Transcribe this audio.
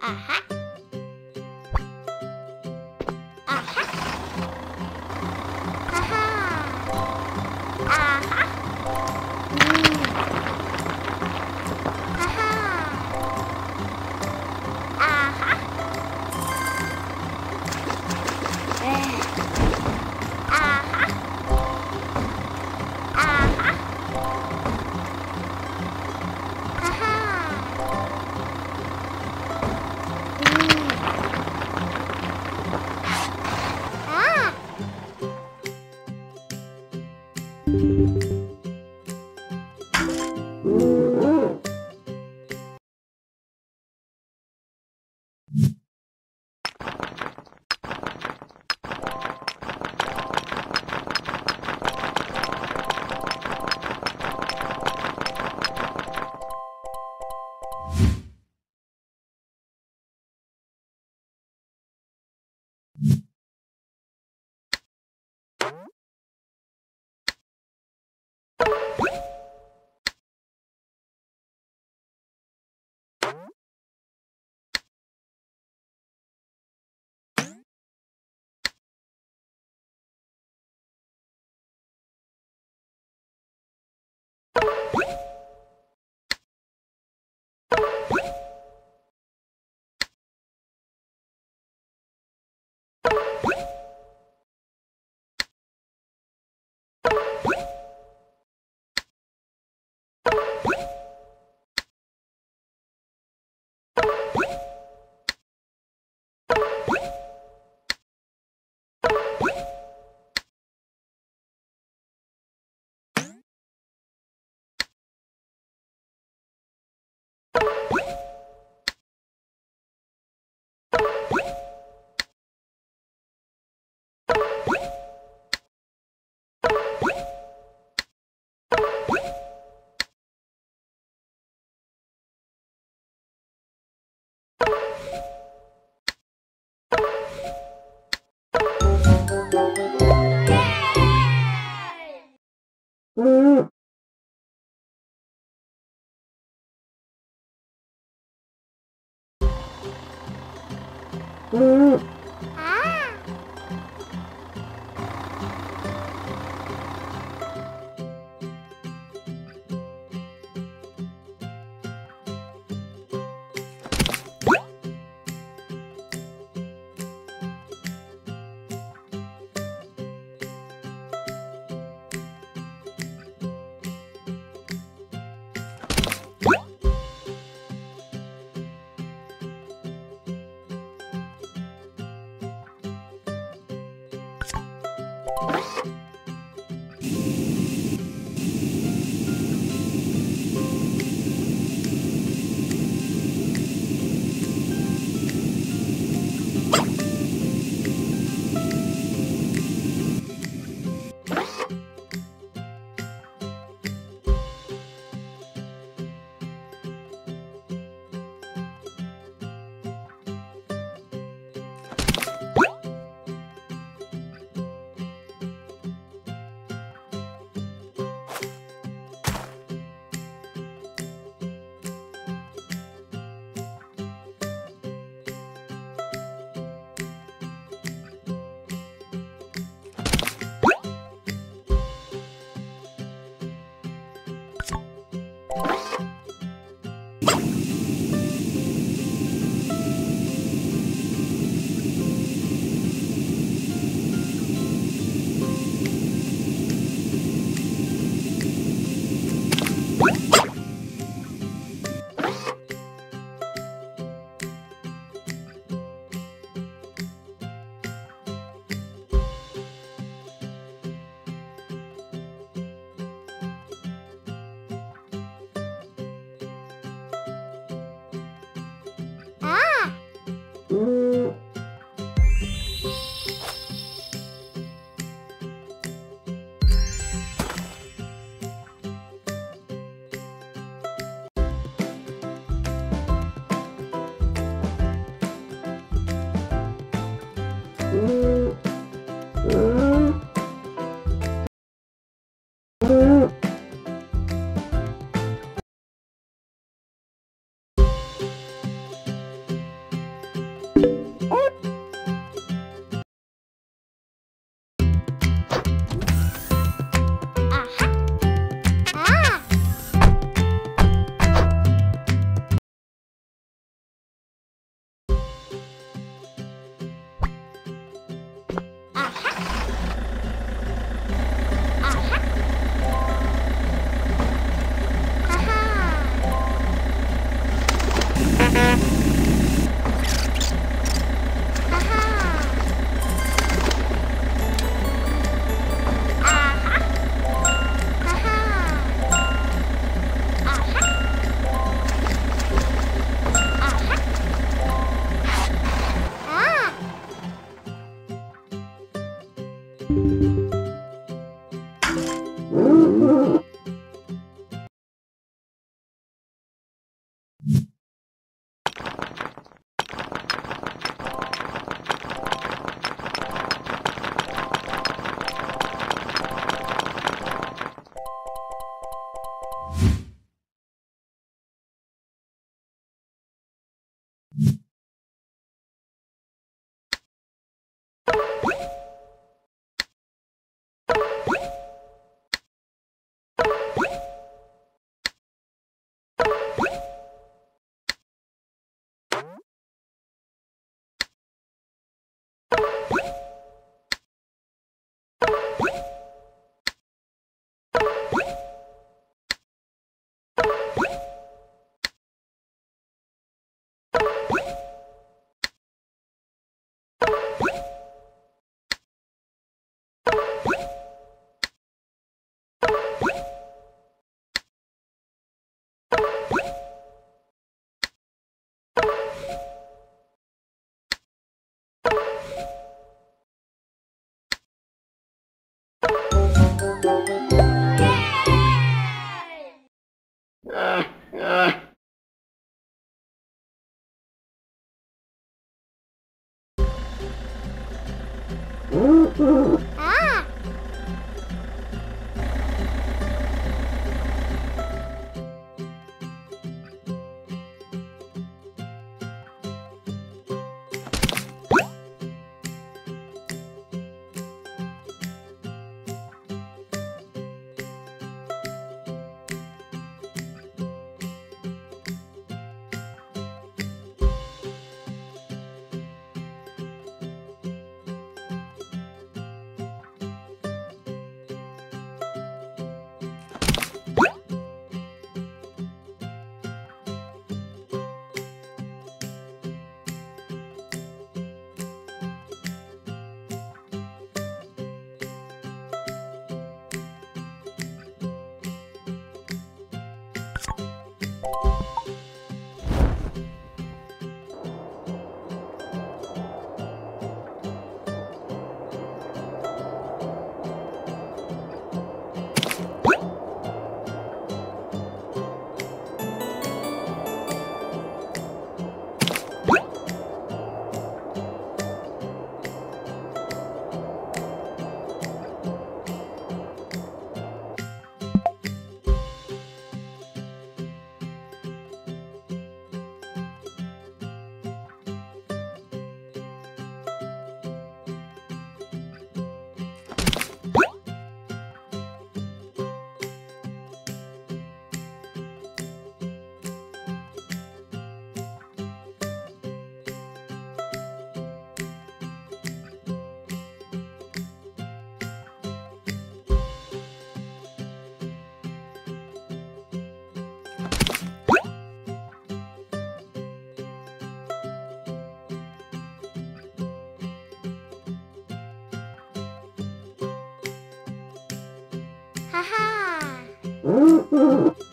啊哈！啊哈！啊哈！啊哈！嗯！Yeah. 啊！啊！Ooh. you 哈哈！